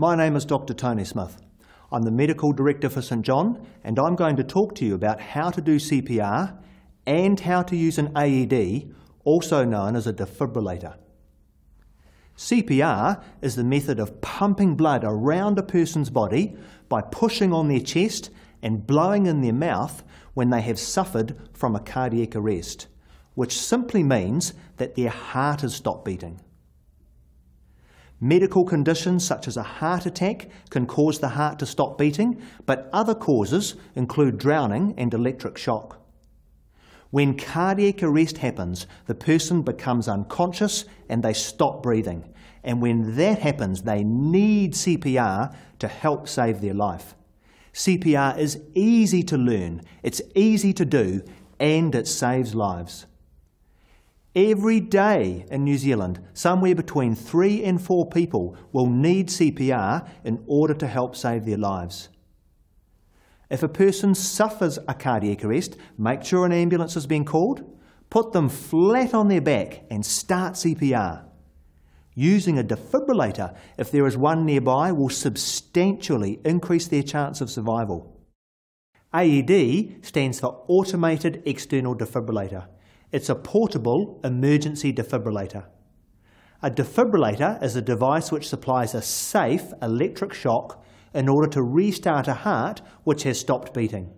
My name is Dr. Tony Smith. I'm the Medical Director for St John, and I'm going to talk to you about how to do CPR and how to use an AED, also known as a defibrillator. CPR is the method of pumping blood around a person's body by pushing on their chest and blowing in their mouth when they have suffered from a cardiac arrest, which simply means that their heart has stopped beating. Medical conditions such as a heart attack can cause the heart to stop beating, but other causes include drowning and electric shock. When cardiac arrest happens, the person becomes unconscious and they stop breathing. And when that happens, they need CPR to help save their life. CPR is easy to learn, it's easy to do, and it saves lives. Every day in New Zealand, somewhere between three and four people will need CPR in order to help save their lives. If a person suffers a cardiac arrest, make sure an ambulance has been called, put them flat on their back and start CPR. Using a defibrillator, if there is one nearby, will substantially increase their chance of survival. AED stands for Automated External Defibrillator. It's a portable emergency defibrillator. A defibrillator is a device which supplies a safe electric shock in order to restart a heart which has stopped beating.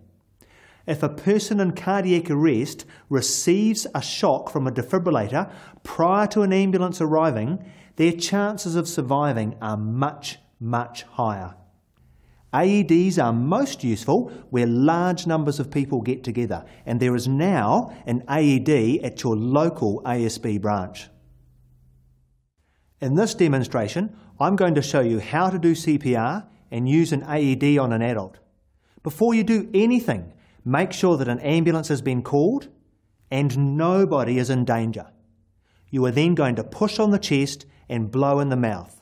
If a person in cardiac arrest receives a shock from a defibrillator prior to an ambulance arriving, their chances of surviving are much, much higher. AEDs are most useful where large numbers of people get together, and there is now an AED at your local ASB branch. In this demonstration, I'm going to show you how to do CPR and use an AED on an adult. Before you do anything, make sure that an ambulance has been called and nobody is in danger. You are then going to push on the chest and blow in the mouth.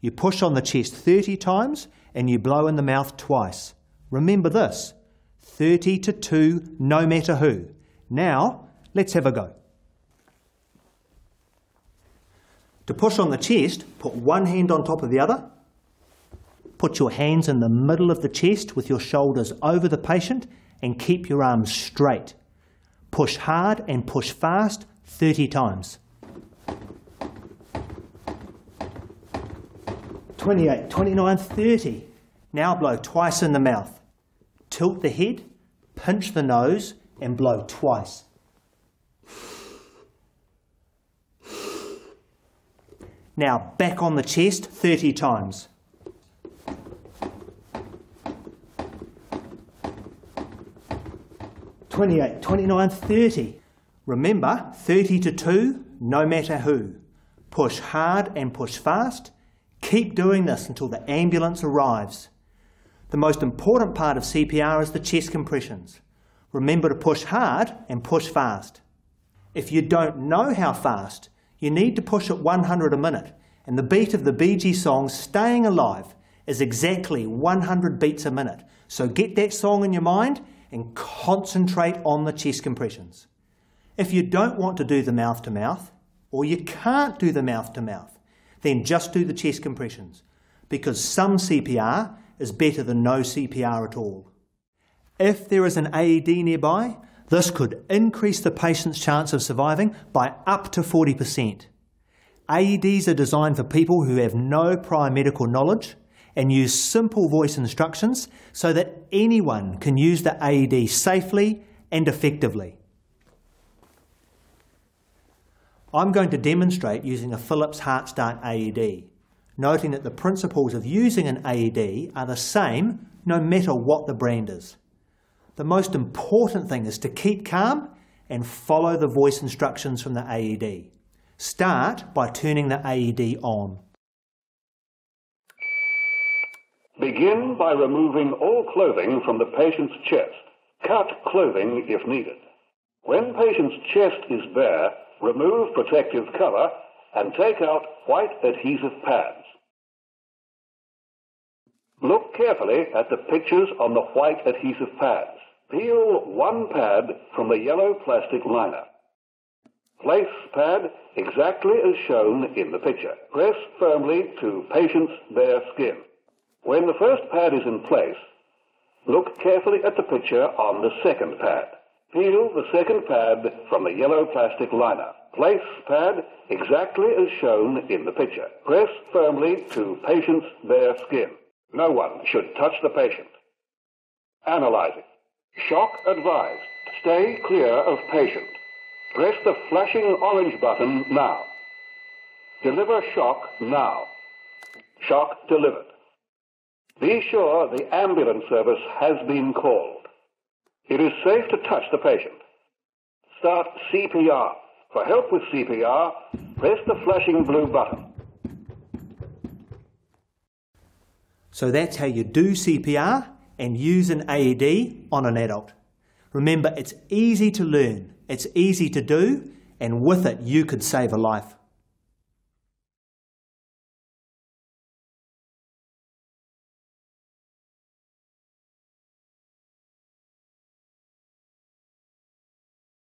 You push on the chest 30 times and you blow in the mouth twice. Remember this 30 to 2, no matter who. Now, let's have a go. To push on the chest, put one hand on top of the other. Put your hands in the middle of the chest with your shoulders over the patient and keep your arms straight. Push hard and push fast 30 times. 28, 29, 30. Now blow twice in the mouth. Tilt the head, pinch the nose, and blow twice. Now back on the chest 30 times. Twenty-eight, twenty-nine, thirty. Remember, 30 to 2, no matter who. Push hard and push fast. Keep doing this until the ambulance arrives. The most important part of CPR is the chest compressions. Remember to push hard and push fast. If you don't know how fast, you need to push at 100 a minute, and the beat of the Gees song Staying Alive is exactly 100 beats a minute. So get that song in your mind and concentrate on the chest compressions. If you don't want to do the mouth to mouth, or you can't do the mouth to mouth, then just do the chest compressions because some CPR is better than no CPR at all. If there is an AED nearby, this could increase the patient's chance of surviving by up to 40%. AEDs are designed for people who have no prior medical knowledge and use simple voice instructions so that anyone can use the AED safely and effectively. I'm going to demonstrate using a Philips HeartStart AED, noting that the principles of using an AED are the same no matter what the brand is. The most important thing is to keep calm and follow the voice instructions from the AED. Start by turning the AED on. Begin by removing all clothing from the patient's chest. Cut clothing if needed. When patient's chest is bare, remove protective cover, and take out white adhesive pads. Look carefully at the pictures on the white adhesive pads. Peel one pad from the yellow plastic liner. Place pad exactly as shown in the picture. Press firmly to patient's bare skin. When the first pad is in place, look carefully at the picture on the second pad. Peel the second pad from the yellow plastic liner. Place pad exactly as shown in the picture. Press firmly to patient's bare skin. No one should touch the patient. Analyzing. Shock advised. Stay clear of patient. Press the flashing orange button now. Deliver shock now. Shock delivered. Be sure the ambulance service has been called. It is safe to touch the patient. Start CPR. For help with CPR, press the flashing blue button. So that's how you do CPR and use an AED on an adult. Remember, it's easy to learn, it's easy to do, and with it, you could save a life.